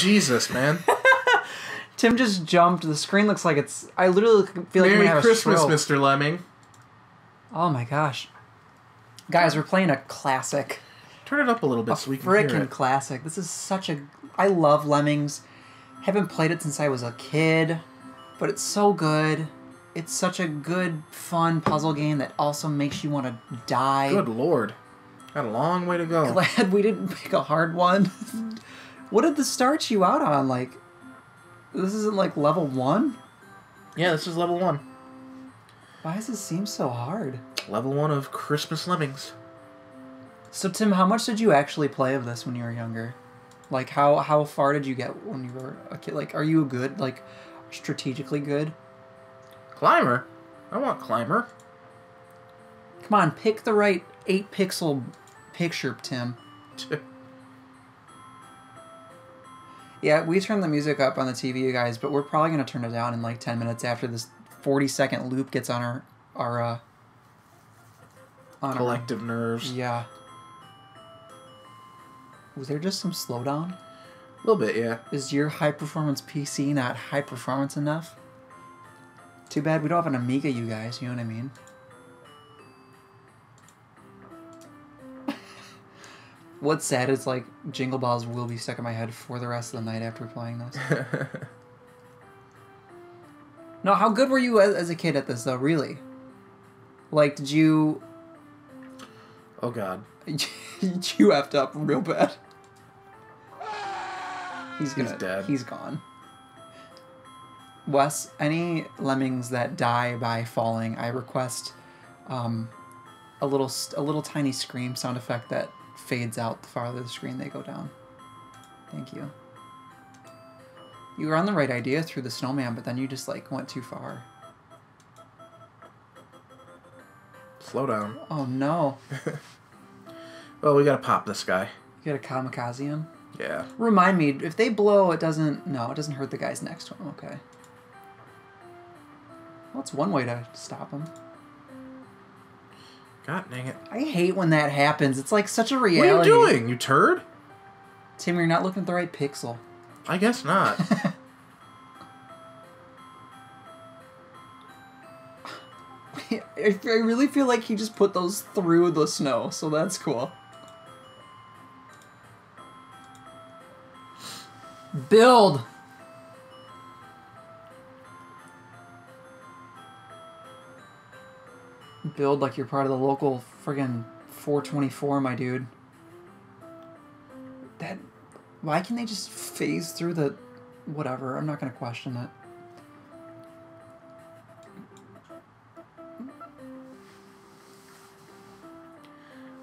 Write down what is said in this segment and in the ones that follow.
Jesus, man. Tim just jumped. The screen looks like it's. I literally feel like I'm Merry have Christmas. Mr. Lemming. Oh my gosh, guys, we're playing a classic. Turn it up a little bit A so we can hear freaking it. classic. This is such a. I love Lemmings. Haven't played it since I was a kid, but it's so good. It's such a good, fun puzzle game that also makes you want to die. Good lord. Got a long way to go. Glad we didn't pick a hard one. what did this start you out on? Like, this isn't like level one? Yeah, this is level one. Why does it seem so hard? Level one of Christmas Lemmings. So Tim, how much did you actually play of this when you were younger? Like how how far did you get when you were a kid? Like are you a good? Like strategically good? Climber? I want Climber. Come on, pick the right 8 pixel picture, Tim. Yeah, we turned the music up on the TV, you guys, but we're probably going to turn it down in like 10 minutes after this 40 second loop gets on our our uh on our- Collective nerves. yeah. Was there just some slowdown? A little bit, yeah. Is your high performance PC not high performance enough? Too bad we don't have an Amiga, you guys. You know what I mean? What's sad is like Jingle Bells will be stuck in my head for the rest of the night after playing this. no, how good were you as, as a kid at this though? Really? Like, did you oh god. you effed up real bad? He's gonna. dead. He's gone. Wes, any lemmings that die by falling, I request um, a little a little tiny scream sound effect that fades out the farther the screen they go down. Thank you. You were on the right idea through the snowman, but then you just like went too far. Slow down. Oh no! Well, we gotta pop this guy. You gotta kamikaze him. Yeah. Remind me if they blow, it doesn't. No, it doesn't hurt the guys next to him. Okay. Well, that's one way to stop him. God dang it. I hate when that happens. It's like such a reality. What are you doing, you turd? Tim, you're not looking at the right pixel. I guess not. I I really feel like he just put those through the snow, so that's cool. Build! Build like you're part of the local friggin' 424, my dude. That. Why can they just phase through the. Whatever, I'm not gonna question it.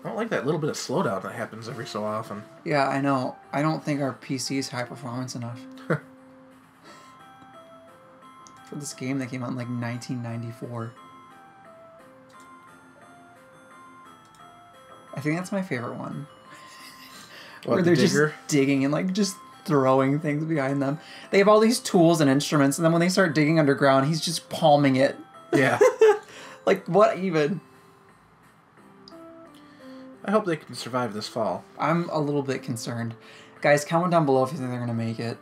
I don't like that little bit of slowdown that happens every so often. Yeah, I know. I don't think our PC is high performance enough. For this game that came out in like 1994. I think that's my favorite one. What, where they're digger? just digging and like just throwing things behind them. They have all these tools and instruments, and then when they start digging underground, he's just palming it. Yeah. Like, what even? I hope they can survive this fall. I'm a little bit concerned. Guys, comment down below if you think they're gonna make it.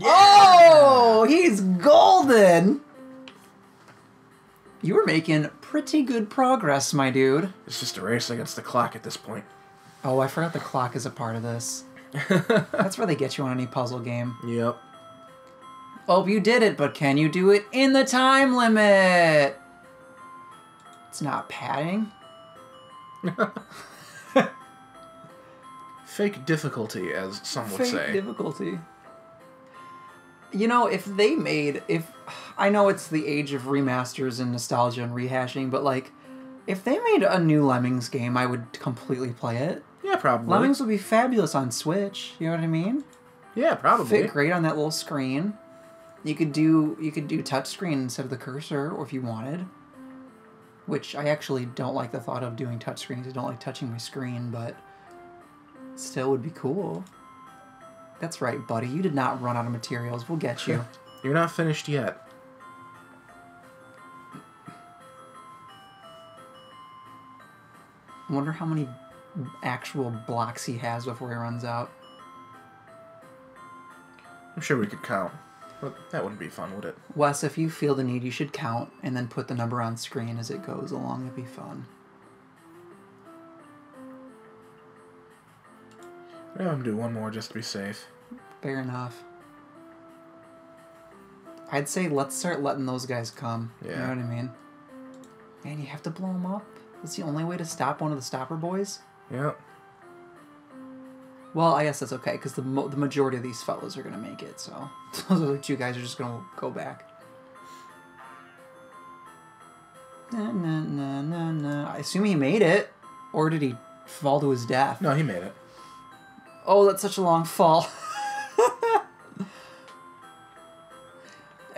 Oh, he's golden. You were making pretty good progress, my dude. It's just a race against the clock at this point. Oh, I forgot the clock is a part of this. That's where they get you on any puzzle game. Yep. Oh, you did it, but can you do it in the time limit? It's not padding. Fake difficulty, as some would Fake say. difficulty. You know, if they made if I know it's the age of remasters and nostalgia and rehashing, but like if they made a new Lemmings game, I would completely play it. yeah, probably. Lemmings would be fabulous on Switch. You know what I mean? Yeah, probably. Fit great on that little screen. You could do you could do touchscreen instead of the cursor, or if you wanted. Which I actually don't like the thought of doing touchscreens. I don't like touching my screen, but still would be cool. That's right, buddy. You did not run out of materials. We'll get you. You're not finished yet. I wonder how many actual blocks he has before he runs out. I'm sure we could count. But that wouldn't be fun, would it? Wes, if you feel the need, you should count and then put the number on screen as it goes along. It'd be fun. Yeah, I'm gonna do one more just to be safe. Fair enough. I'd say let's start letting those guys come. Yeah. You know what I mean? Man, you have to blow them up. That's the only way to stop one of the stopper boys. Yeah. Well, I guess that's okay because the mo- the majority of these fellows are gonna make it. So those other two guys are just gonna go back. Na, na, na, na, na. I assume he made it, or did he fall to his death? No, he made it. Oh, that's such a long fall.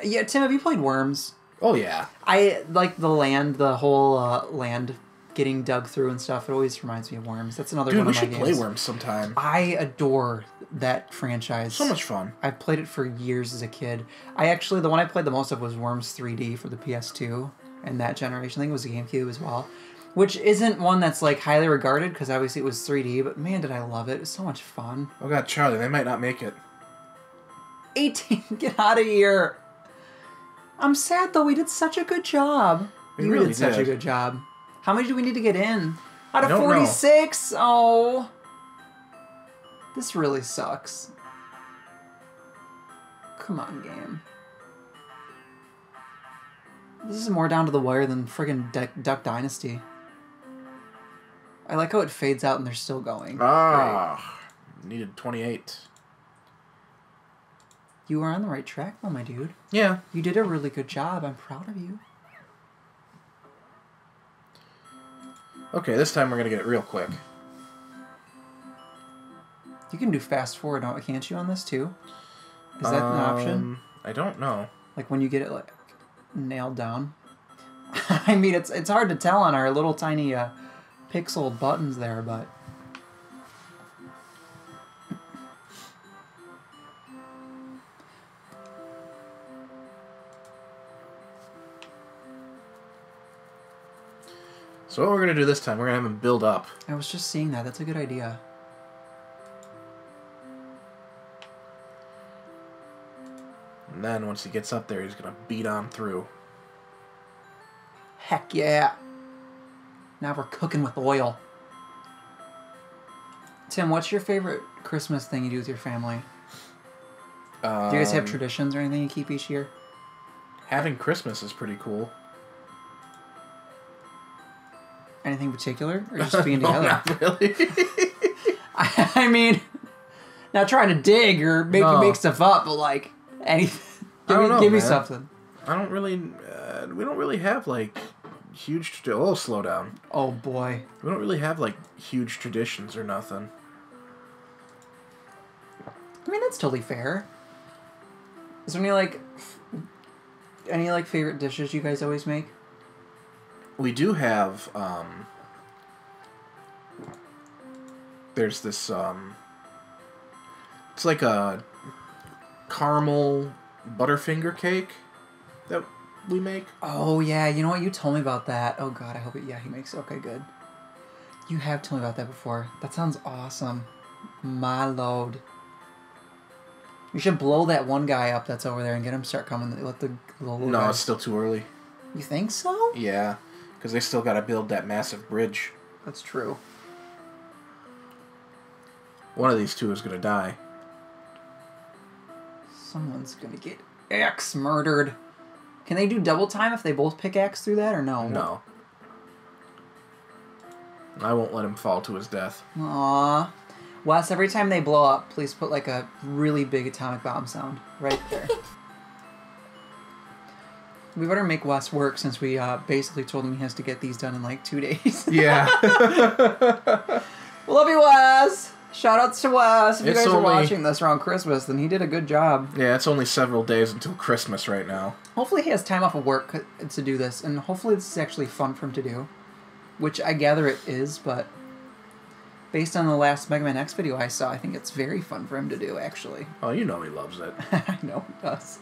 yeah, Tim, have you played Worms? Oh yeah. I like the land, the whole uh, land getting dug through and stuff. It always reminds me of Worms. That's another Dude, one we of my should play games. Worms sometime. I adore that franchise. So much fun. I played it for years as a kid. I actually the one I played the most of was Worms 3D for the PS2 and that generation. I think it was the GameCube as well, which isn't one that's like highly regarded because obviously it was 3D. But man, did I love it! It was so much fun. Oh god, Charlie, they might not make it. 18, get out of here! I'm sad though. We did such a good job. We you really did such a good job. How many do we need to get in? Out of I don't know. 46? Oh. This really sucks. Come on, game. This is more down to the wire than friggin' Duck, Duck Dynasty. I like how it fades out and they're still going. Ah, needed 28. You are on the right track though, my dude. Yeah. You did a really good job. I'm proud of you. Okay, this time we're gonna get it real quick. You can do fast forward, can't you, on this too? Is that an option? Um, I don't know. Like when you get it like nailed down? I mean, it's it's hard to tell on our little tiny uh, pixel buttons there, but So what we're gonna do this time, we're gonna have him build up. I was just seeing that. That's a good idea. And then once he gets up there, he's gonna beat on through. Heck yeah! Now we're cooking with oil. Tim, what's your favorite Christmas thing you do with your family? Do you guys have Um, traditions or anything you keep each year? Having Christmas is pretty cool. Anything particular, or just being No, together? not really. I mean, not trying to dig or make you No. make stuff up, but like anything. I Give, don't me, know, give me something. I don't really. Uh, we don't really have like huge. Tra- oh, slow down. Oh boy. We don't really have like huge traditions or nothing. I mean, that's totally fair. Is there any like any like favorite dishes you guys always make? We do have. um There's this. um It's like a caramel butterfinger cake that we make. Oh yeah, you know what? You told me about that. Oh god, I hope it. Yeah, he makes. Okay, good. You have told me about that before. That sounds awesome. My load. You should blow that one guy up that's over there and get him start coming. Let the little No, guys- it's still too early. You think so? Yeah, because they still got to build that massive bridge. That's true. One of these two is gonna die. Someone's gonna get X murdered. Can they do double time if they both pick X through that or no? No. I won't let him fall to his death. Aww. Wes, every time they blow up, please put like a really big atomic bomb sound right there. we better make Wes work since we uh, basically told him he has to get these done in like two days. Yeah. Love you, Wes! Shout outs to Wes. If you It's guys are only- watching this around Christmas, then he did a good job. yeah, it's only several days until Christmas right now. Hopefully he has time off of work c- to do this, and hopefully this is actually fun for him to do. Which I gather it is, but based on the last Mega Man X video I saw, I think it's very fun for him to do, actually. Oh, you know he loves it. I know he does.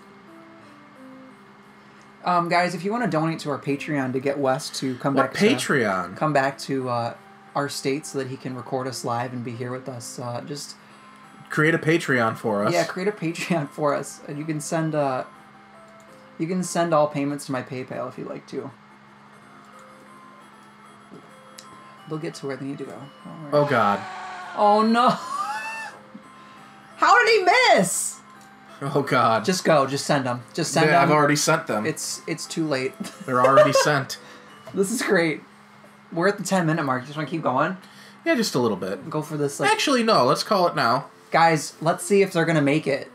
Um, guys, if you want to donate to our Patreon to get Wes to come What back to Patreon? come back to uh, our state so that he can record us live and be here with us, uh, just create a Patreon for us. Yeah, create a Patreon for us, and you can send uh, you can send all payments to my PayPal if you'd like to. They'll get to where they need to go. Oh God. Oh no! How did he miss? Oh God. Just go. Just send them. Just send Yeah, I've already sent them. It's it's too late. They're already sent. this is great. We're at the ten minute mark. Just want to keep going. Yeah, just a little bit. Go for this. Like, Actually, no. Let's call it now. guys, let's see if they're gonna make it.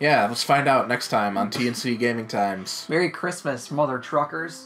Yeah, let's find out next time on T&C Gaming Times. Merry Christmas, mother truckers.